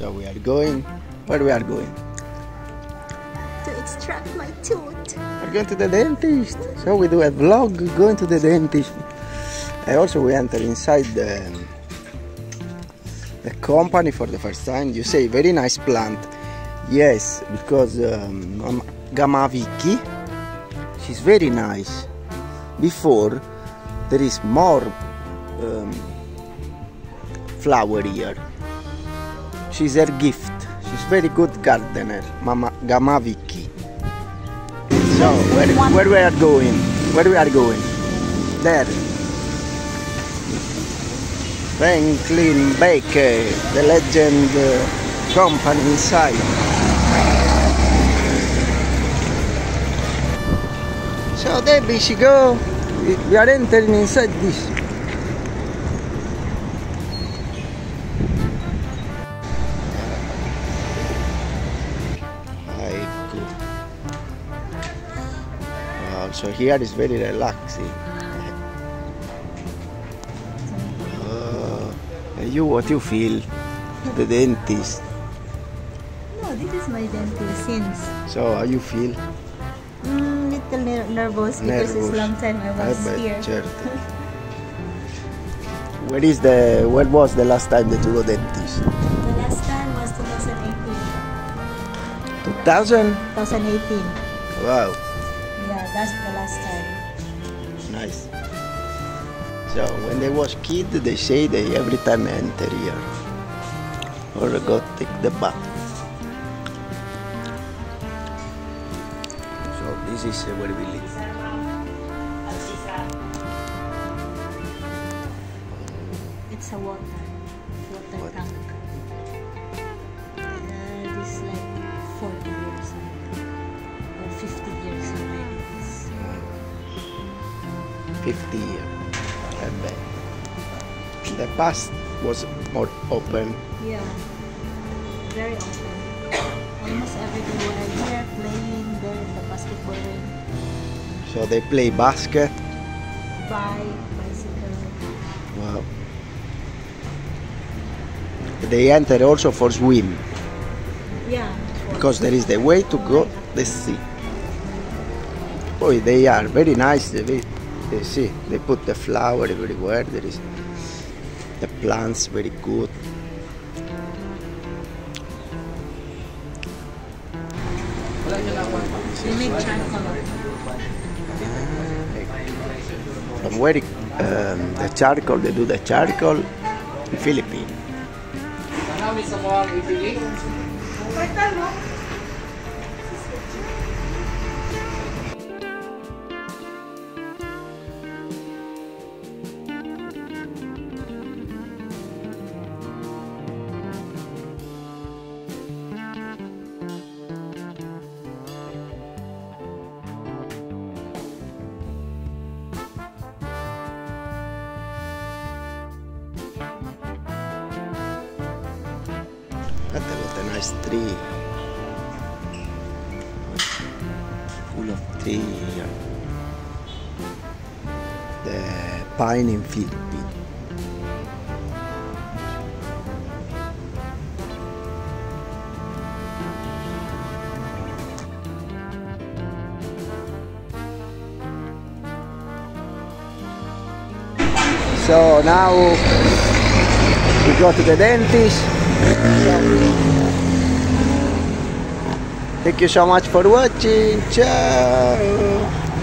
So we are going. Where we are going? To extract my tooth. We're going to the dentist. So we do a vlog going to the dentist. And also we enter inside the, the company for the first time. You say very nice plant. Yes, because um, Gamaviki, she's very nice. Before there is more um, flower here. She's her gift. She's very good gardener, Mama Gamaviki. So where, where we are going? Where we are going? There. Franklin Baker, the legend uh, company inside. So there we go. We are entering inside this. So here is very relaxing. Uh, you what you feel? The dentist. No, this is my dentist since. So how you feel? Mm, little ner- nervous because it's long time I I was bet, here. certo. Where is the where was the last time that you go dentist? The last time was 2018. 2000? 2018. Wow, that's the last time. nice. So when they was kid, they say they every time enter here or go take the bath. So this is where we live. It's a water, water What? tank. Uh, this like 50 year. I bet. The past was more open. yeah, very open. Almost every day when I'm here playing there in the basketball ring, So they play basket. bike, bicycle. Wow. They enter also for swim Yeah. because there is the way to go the sea. Boy, they are very nice. They, they see they put the flower everywhere. There is the plants very good. Charcoal. From where it- um, the charcoal they do the charcoal in Philippines. Marami sa mga ibili. Look at a nice tree. Full of tree here. The pine in Philippines. So now we go to the dentist. Thank you so much for watching. Ciao.